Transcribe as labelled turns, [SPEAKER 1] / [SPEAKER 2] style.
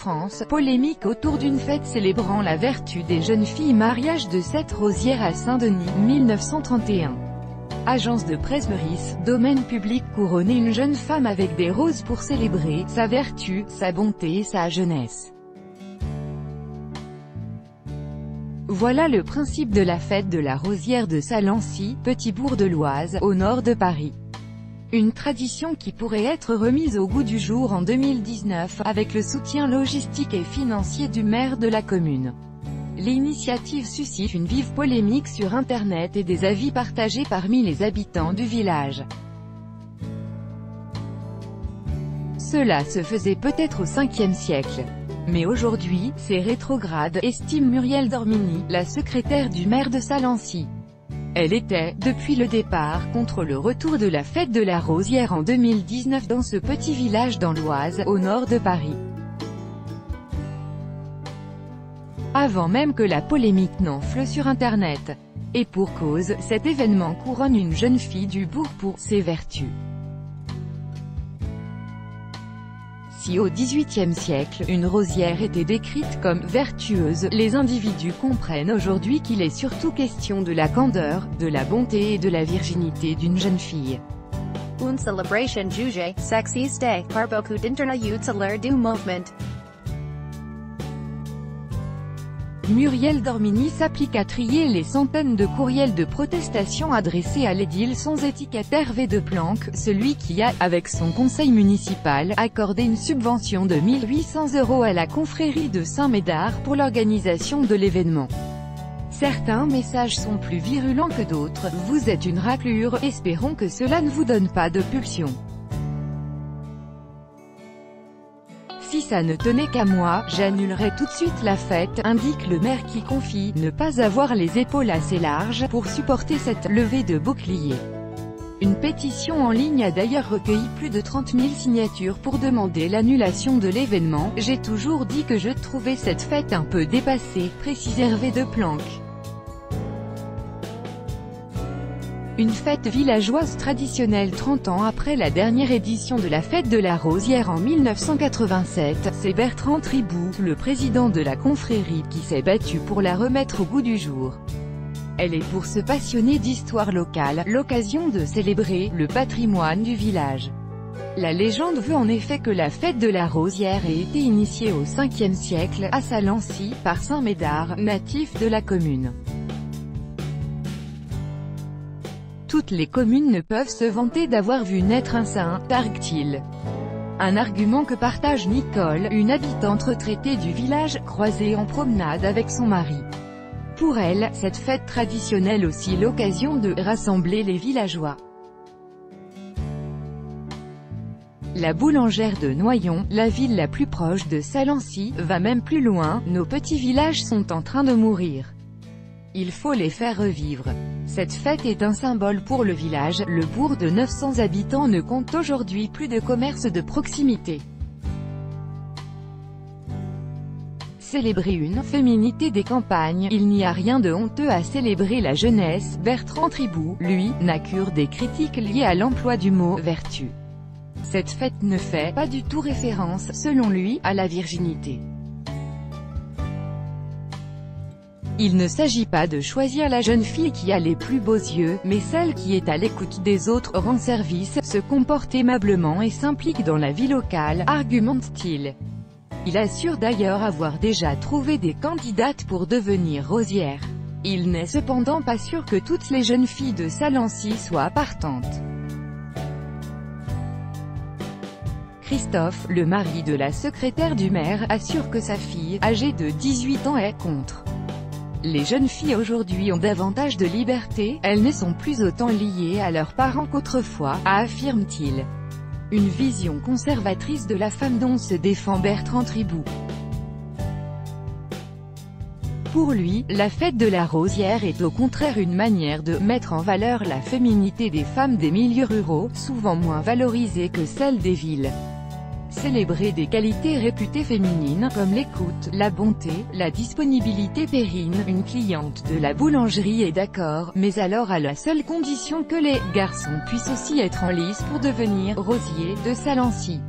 [SPEAKER 1] France, polémique autour d'une fête célébrant la vertu des jeunes filles mariage de cette rosière à Saint-Denis, 1931. Agence de presse Meurice, domaine public couronné une jeune femme avec des roses pour célébrer sa vertu, sa bonté et sa jeunesse. Voilà le principe de la fête de la rosière de Salancy, petit bourg de l'Oise, au nord de Paris. Une tradition qui pourrait être remise au goût du jour en 2019, avec le soutien logistique et financier du maire de la commune. L'initiative suscite une vive polémique sur Internet et des avis partagés parmi les habitants du village. Cela se faisait peut-être au 5e siècle. Mais aujourd'hui, c'est rétrograde, estime Muriel Dormini, la secrétaire du maire de Salancy. Elle était, depuis le départ, contre le retour de la fête de la Rosière en 2019 dans ce petit village dans l'Oise, au nord de Paris. Avant même que la polémique n'enfle sur Internet. Et pour cause, cet événement couronne une jeune fille du bourg pour ses vertus. Si au XVIIIe siècle, une rosière était décrite comme vertueuse, les individus comprennent aujourd'hui qu'il est surtout question de la candeur, de la bonté et de la virginité d'une jeune fille.
[SPEAKER 2] Une jugée sexiste par beaucoup d'internats du movement.
[SPEAKER 1] Muriel Dormini s'applique à trier les centaines de courriels de protestation adressés à l'édile sans étiquette Hervé de Planck, celui qui a, avec son conseil municipal, accordé une subvention de 1800 euros à la confrérie de Saint-Médard pour l'organisation de l'événement. Certains messages sont plus virulents que d'autres, vous êtes une raclure, espérons que cela ne vous donne pas de pulsion. Si ça ne tenait qu'à moi, j'annulerais tout de suite la fête, indique le maire qui confie ne pas avoir les épaules assez larges pour supporter cette levée de bouclier. Une pétition en ligne a d'ailleurs recueilli plus de 30 000 signatures pour demander l'annulation de l'événement. J'ai toujours dit que je trouvais cette fête un peu dépassée, précise Hervé de Planck. Une fête villageoise traditionnelle 30 ans après la dernière édition de la fête de la Rosière en 1987, c'est Bertrand Tribou, le président de la confrérie, qui s'est battu pour la remettre au goût du jour. Elle est pour se passionner d'histoire locale, l'occasion de célébrer le patrimoine du village. La légende veut en effet que la fête de la Rosière ait été initiée au 5e siècle, à Salancy, par Saint Médard, natif de la commune. Toutes les communes ne peuvent se vanter d'avoir vu naître un saint, targue-t-il. Un argument que partage Nicole, une habitante retraitée du village, croisée en promenade avec son mari. Pour elle, cette fête traditionnelle aussi l'occasion de rassembler les villageois. La boulangère de Noyon, la ville la plus proche de Salancy, va même plus loin, nos petits villages sont en train de mourir. Il faut les faire revivre. Cette fête est un symbole pour le village, le bourg de 900 habitants ne compte aujourd'hui plus de commerce de proximité. Célébrer une féminité des campagnes, il n'y a rien de honteux à célébrer la jeunesse, Bertrand Tribou, lui, n'a cure des critiques liées à l'emploi du mot « vertu ». Cette fête ne fait pas du tout référence, selon lui, à la virginité. Il ne s'agit pas de choisir la jeune fille qui a les plus beaux yeux, mais celle qui est à l'écoute des autres, rend service, se comporte aimablement et s'implique dans la vie locale, argumente-t-il. Il assure d'ailleurs avoir déjà trouvé des candidates pour devenir rosière. Il n'est cependant pas sûr que toutes les jeunes filles de Salancy soient partantes. Christophe, le mari de la secrétaire du maire, assure que sa fille, âgée de 18 ans est contre. Les jeunes filles aujourd'hui ont davantage de liberté, elles ne sont plus autant liées à leurs parents qu'autrefois, affirme-t-il. Une vision conservatrice de la femme dont se défend Bertrand Tribou. Pour lui, la fête de la rosière est au contraire une manière de mettre en valeur la féminité des femmes des milieux ruraux, souvent moins valorisées que celles des villes célébrer des qualités réputées féminines, comme l'écoute, la bonté, la disponibilité périne, une cliente de la boulangerie est d'accord, mais alors à la seule condition que les garçons puissent aussi être en lice pour devenir rosier de Salancy.